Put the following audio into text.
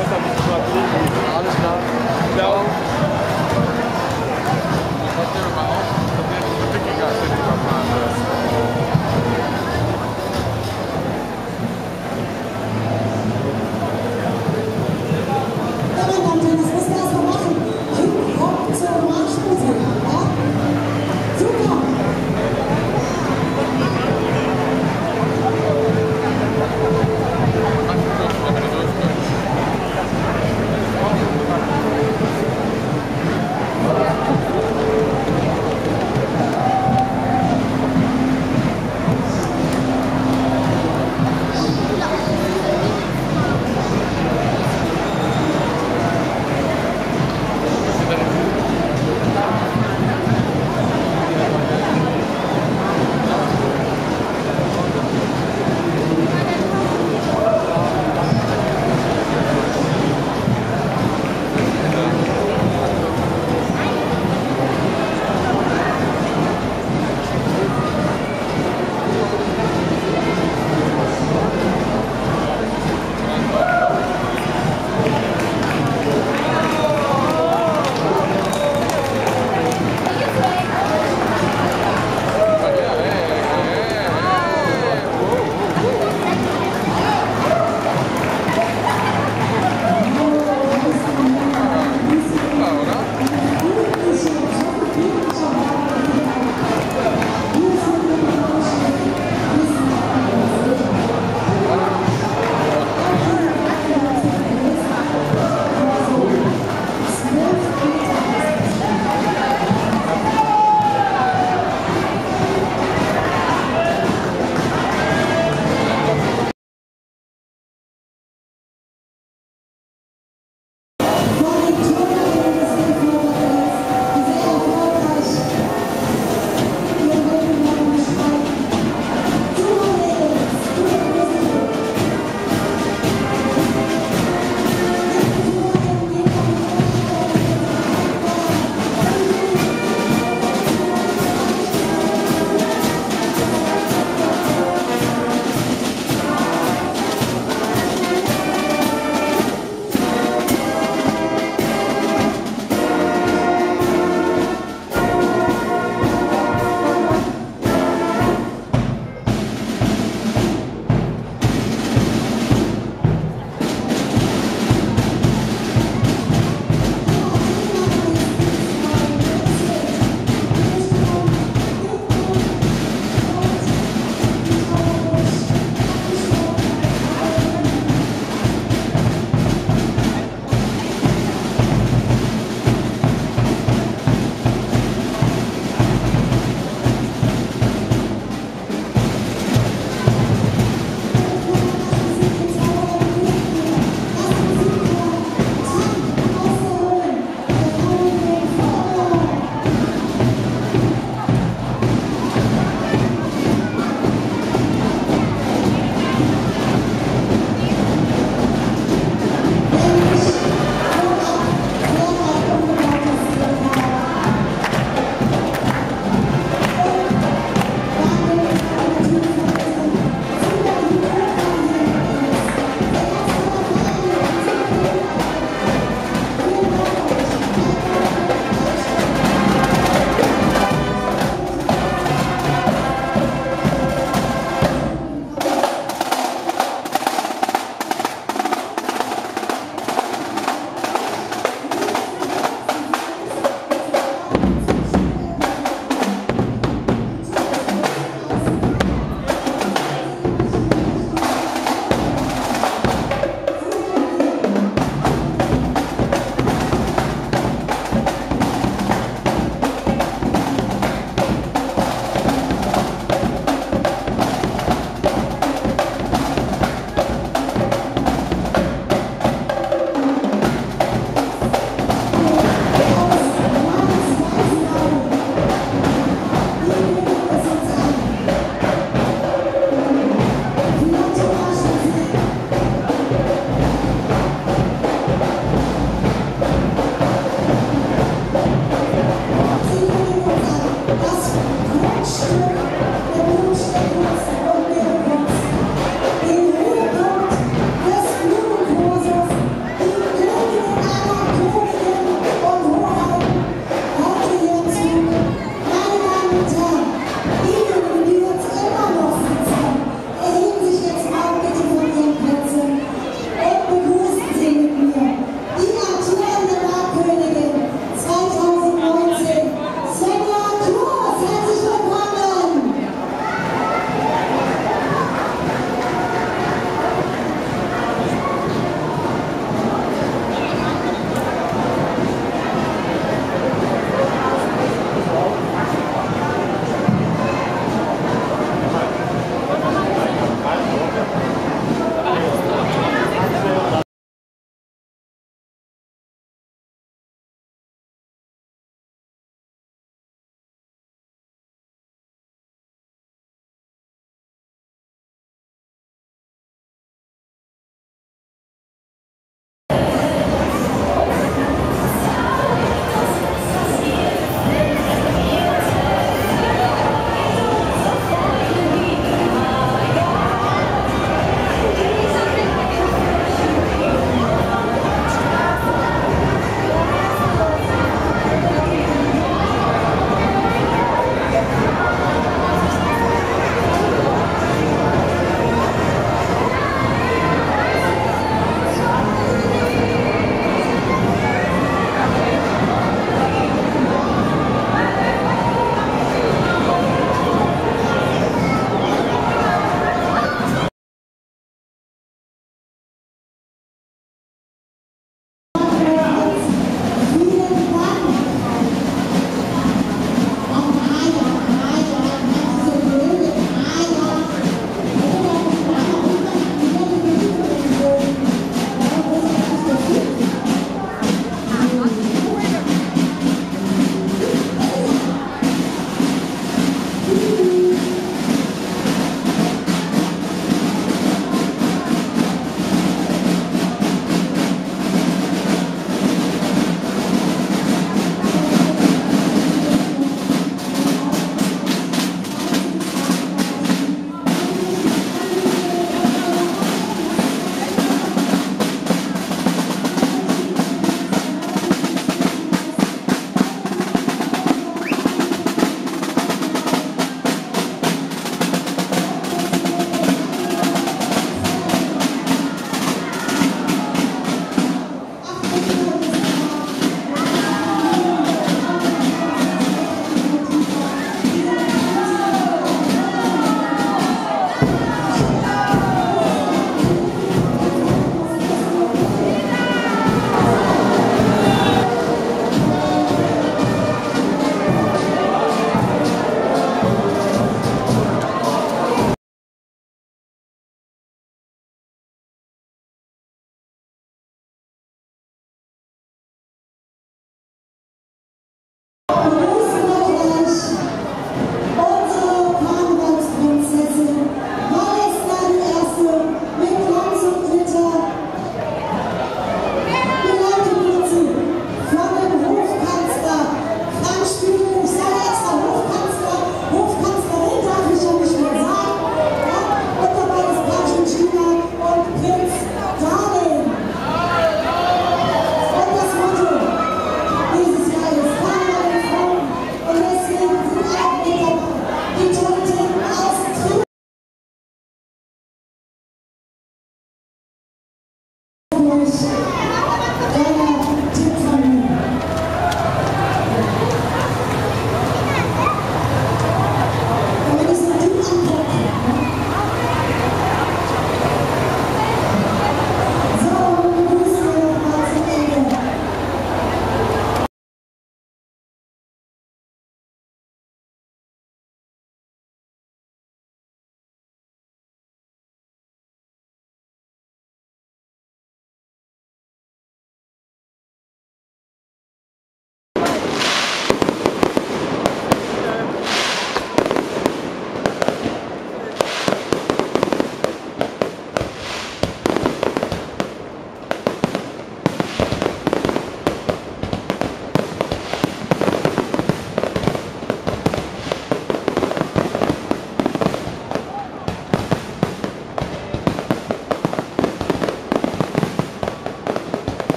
awesome.